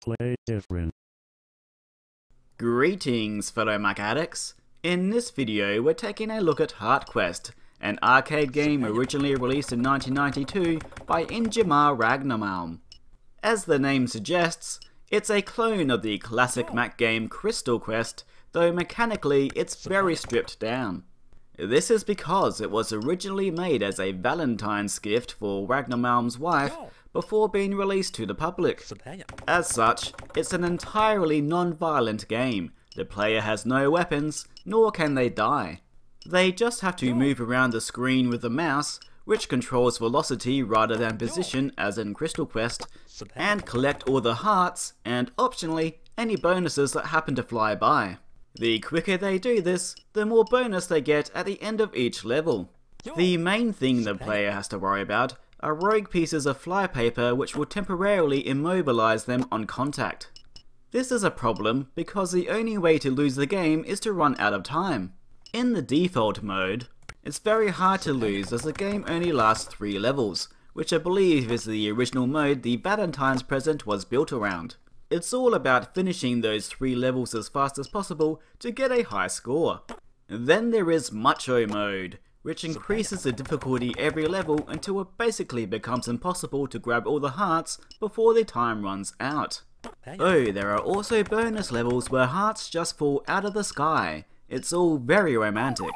Play different. Greetings, fellow Mac addicts. In this video, we're taking a look at HeartQuest, an arcade game originally released in 1992 by Ingemar Ragnemalm. As the name suggests, it's a clone of the classic Mac game Crystal Quest, though mechanically it's very stripped down. This is because it was originally made as a Valentine's gift for Ragnemalm's wife before being released to the public. As such, it's an entirely non-violent game. The player has no weapons, nor can they die. They just have to move around the screen with the mouse, which controls velocity rather than position as in Crystal Quest, and collect all the hearts, and optionally, any bonuses that happen to fly by. The quicker they do this, the more bonus they get at the end of each level. The main thing the player has to worry about are rogue pieces of flypaper which will temporarily immobilize them on contact. This is a problem because the only way to lose the game is to run out of time. In the default mode, it's very hard to lose as the game only lasts 3 levels, which I believe is the original mode the Valentine's present was built around. It's all about finishing those 3 levels as fast as possible to get a high score. Then there is Macho mode, which increases the difficulty every level until it basically becomes impossible to grab all the hearts before the time runs out. Oh, there are also bonus levels where hearts just fall out of the sky. It's all very romantic.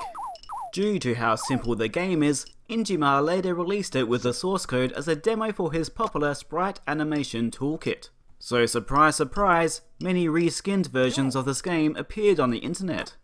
Due to how simple the game is, Ingemar later released it with the source code as a demo for his popular sprite animation toolkit. So surprise surprise, many reskinned versions of this game appeared on the internet.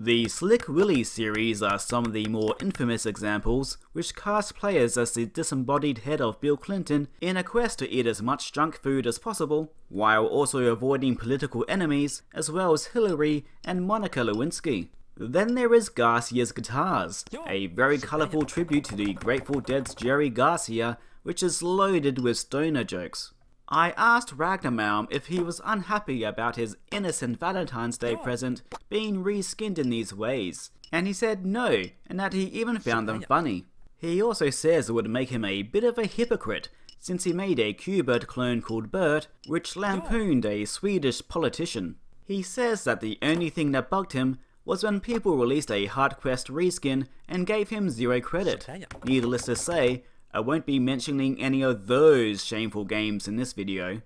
The Slick Willie series are some of the more infamous examples, which cast players as the disembodied head of Bill Clinton in a quest to eat as much junk food as possible, while also avoiding political enemies, as well as Hillary and Monica Lewinsky. Then there is Garcia's Guitars, a very colourful tribute to the Grateful Dead's Jerry Garcia, which is loaded with stoner jokes. I asked Ragnemalm if he was unhappy about his innocent Valentine's Day present being reskinned in these ways, and he said no, and that he even found them funny. He also says it would make him a bit of a hypocrite, since he made a Q*bert clone called Bert, which lampooned a Swedish politician. He says that the only thing that bugged him was when people released a HeartQuest reskin and gave him zero credit. Needless to say, I won't be mentioning any of those shameful games in this video.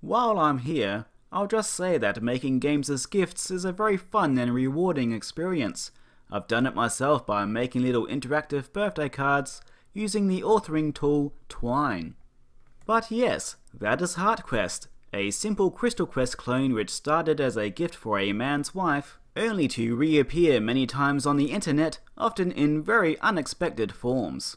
While I'm here, I'll just say that making games as gifts is a very fun and rewarding experience. I've done it myself by making little interactive birthday cards using the authoring tool Twine. But yes, that is HeartQuest, a simple Crystal Quest clone which started as a gift for a man's wife, only to reappear many times on the internet, often in very unexpected forms.